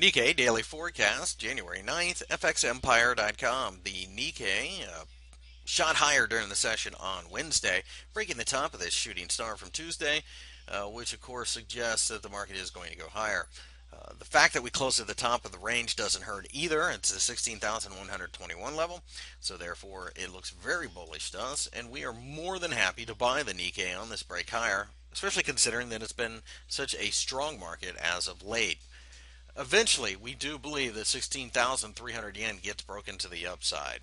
Nikkei Daily Forecast, January 9th, FXEmpire.com. The Nikkei uh, shot higher during the session on Wednesday, breaking the top of this shooting star from Tuesday, uh, which of course suggests that the market is going to go higher. Uh, the fact that we closed at the top of the range doesn't hurt either. It's the 16,121 level, so therefore it looks very bullish to us, and we are more than happy to buy the Nikkei on this break higher, especially considering that it's been such a strong market as of late. Eventually, we do believe that 16,300 yen gets broken to the upside.